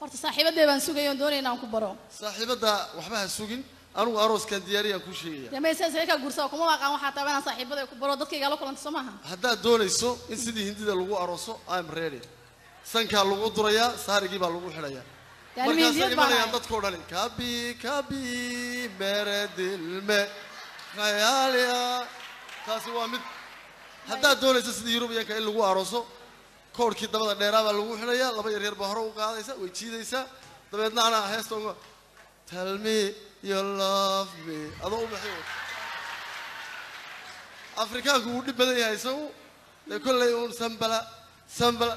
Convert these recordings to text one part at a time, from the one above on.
horta saaxiibadee baan sugaya oon doonaya inaan ku baro. Saaxiibadda waxba ha sugin. Anugu arooskan diyaariyaan kuu sheegaya. Dee mayse see kaa guursaa kuma waaqaan waxaa taaba inaan saaxiibada ku baro. Dadkayga la kulanta soo maaha? Haddaad doonayso in sidii hindida lagu arooso I'm ready. Sankaa lagu durayaa saarigii baa lagu xidhayaa Yani markaasay hindiyad baan imanayaan ahay. dadkoo dhani kabi kabi mere dilme khayaaliya taasi waa mid haddaad doonayso sidii yurubiyanka in lagu arooso koorkii dabada dheeraa baa lagu xidhayaa laba yaryar baa hore u qaadaysa way jiidaysaa dabeedna anaa heesta uga tell me you love me. Adoo u baxay afrikaanku wuu dhib badan yahay isagu. Dee kollay uun sambala sambala.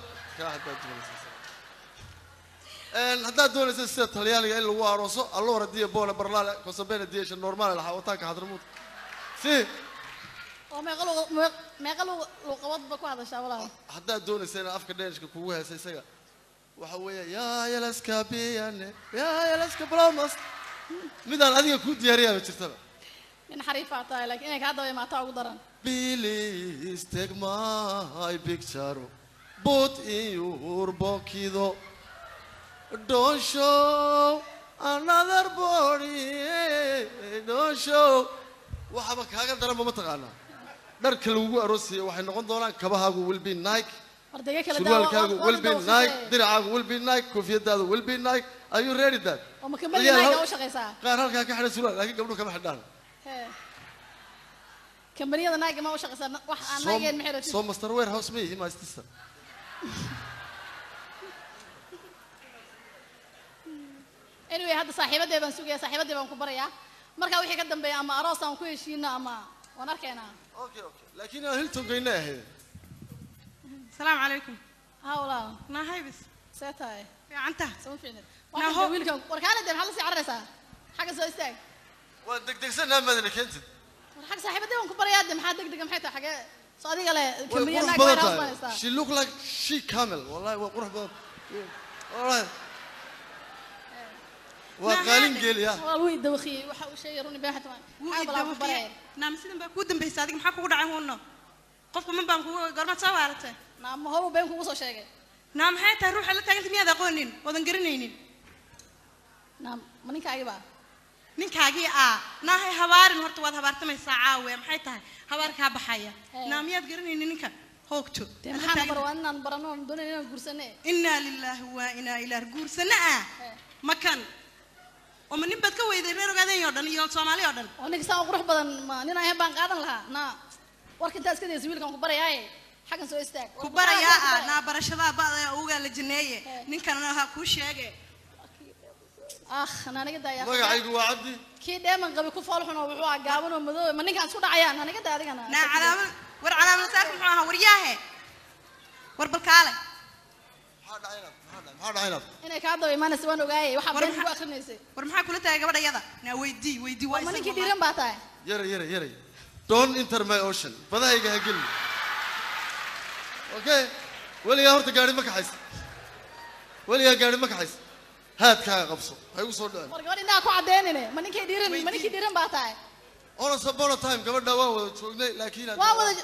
Haddaad doonayso sida. Talyaaniga in lagu arooso allora dia buona parlare cosa bene diesha normale la xawataanka xadramud si oo meeqa meeq- meeqa luq- luqadoodba ku hadashaa walaal haddaad doonaysa inaad afka dhenishka kugu heesa isaga waxa weeye yaa yalaska biyane yaa yalaska blomas midaan adiga kuu diyaariyaaba jirtaba nin xariifaa tahay laakiin inay kaa daba imaataa ugu daran Please take my picture, put in your pocket. Don't show another body. Don't show. waxaba kaaga daranba ma taqaanaa dharka lagugu aroosiyo waxay noqon doonaan kabahaagu ardayga kala surwaalkaagu nike daawo- diracaagu will be nike koofiyadaadu will be nike. Are you ready qaar halkaa ka xidhan surwaal laakiin gabdhuhu kama xidhaan. Kambaniyada naaga ma u shaqaysaa Na- wax aan naageen ma xidhatin soo master warehouse ma yihi maastisa anyway hadda saaxiibadee baan sugaya saaxiibadee baan ku barayaa. Markaa wixii ka dambeeya ama aroos aan ku heshiino ama waan arkaynaa okay okay laakiin aan hiltonkaina ahayn asalaamu calaykum haa walaal nahay bis see tahay fiican tahay sama fiicnid. Naho wiilka warkaana dee maxaad la sii cararaysaa xagga soo istaag. Waan degdegsannaa maadana keentid war xag saaxiibadii waan ku baryaa dee maxaa degdega maxay tahay? Xagee so adiga le kamiya naag badan tahay. she look like she camel. Wallahi waa qurux badan. Wallahi sidabaa kuu dambaysa adig maxaa kugu dhacay huno qofku man baan kugu gormad soo waarata horu been kugu soo sheegay. Naa maxay tahay ruuxa la taaganta miyaad aqoonin oodan garanaynin. Ninkaagibaa ninkaagii ah naahay habaarin horta waad habaartamaysaa caawe maxay tahay? Habaar kaa baxaya. Naa miyaad garanaynin ninka hoogtoinaa lilaahi waa inaa ilaah guursana ah makan oo ma nin baad ka weyday reer ogaadeen oo dhan iyo soomaali oo dhan oo ninka saa qurux badan ma nin ahayn baan qaadan lahaa. Naa warka intaa iska daysa wiilkan ku barayaaye xaggan soo istaag. Ku barayaa ah naa barashadaa bada ugaa la jineeye. Hey. ninkanna ha kuu sheege ah naaniga daaya magacaygu waa cabdi. kii dheeman qabi ku fool xun oo wuxuu ah gaaban oo madow. Ma ninkaan isku dhacayaan? Naaniga daa adigana naa calaamad war calaamad saaka muxuu ahaa? Waryaahe war balkaale maxaa dhacaynaad maxaa dhacay maxaa dhacaynaad inay kaa daba imaanaysa waan ogaayay. Waxaa been ugu akrinaysay war maxaa kula tahay gabadha yada. Naa weydii weydii waa ma ninkii dhiiran baa tahay. Yara yara yara don't enter my ocean. Badahayga ha gelin okay? Weligaa horta gaari ma kaxaysa. Weligaa gaari ma kaxaysa. Haadkaaga qabso. Ha igu soo dhicin war gabadh indhaha ku caddeynine. Ma ninkii dhiiran ma ninkii dhiiran baa tahay. Once upon a time gabadha waan wada joognay laakiin waa wada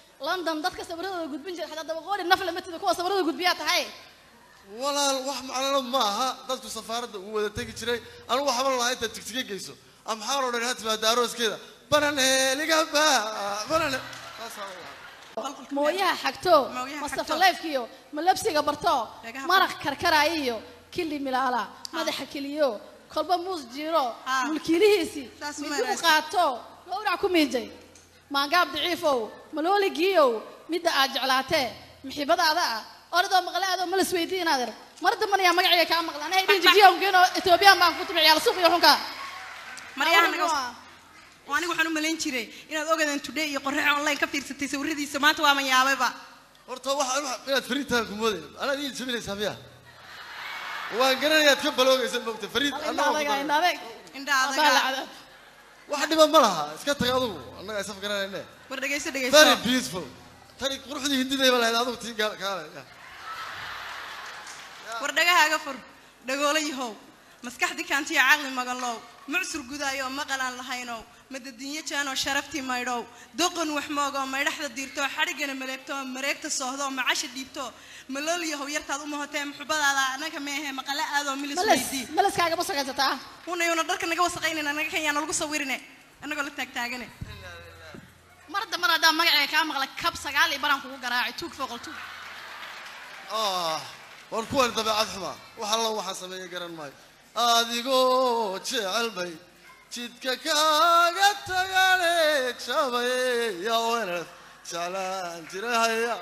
london dadka sawiradooda gudbin jira xataa dabaqoodhi naf lama tido. Kuwa sawiradooda gudbiyaa tahay. Walaal wax macnalo ma aha dadku safaaradda uu wada tegi jiray. Anigu waxba lahaa intaad tigtiga geyso. Amxaar oo dhan ha timaada arooskeeda banane ligaba banane mooyaha xagto Mooyaha mastafa xagto. leefkiyo malabsiga barto maraq karkaraayo iyo kili milaala madaxa keliyo kolba muus jiiro Ah. mulkiilihiisii Saas u midi u wanaagsan. qaato gowrac ku miinjay maangaab daciifow malooligiiyow midda aad jeclaatee muxiibadaada ah oradoo maqle adoo malas weydiin inaad ir mar dambana yaa magaciga kaa maqla dhijijiyan geeno etoobiyaan baan ku tumi ciyaal suuq iyo xunka? Aniga waxaan u malayn jiray inaad ogadan today iyo qorrax online ka fiirsatay sawiradiisa maanta waa ma yaabayba horta inaad fariintaan ku moodaya anaad ii jabinaysaa miya? Waan garanayaad ka baloogaysa moogta fariid wax dhiba ma laha iska tag adugu annaga isaf garanayne war dhegayso very dhegayso beautiful tani quruxdii hindidayba lahayd adigu tii gaal- kaale war dhagahaaga fur dhagoolo yahow maskaxdi kaantiyo caqli maganlow mucsur gudaayo maqalaan lahaynow madadinyo jaanoo sharaftii maydhow doqon wax moogoo maydhaxda diirto xadhiggana maleegto mareegta soohdo macasha dhiibto malool yahow yartaad u mahotee muxubadaada anaga meehe maqale aadoo milis malas weydii malaskaaga ma sagaysataa unayuna dharka naga wasaqaynayna naga kan yaana lagu sawirine annagoo la taagtaagane mar damban haddaan magacayga kaa maqla kab sagaal iyo baraan kugu garaacay tuug fooqal tuug ah war kuwan dabeecad xuma wax waxaan sameeye garan maayo adigoo jecel bay جدك كاغت غاليك شبي يا ولد سلام جرهيا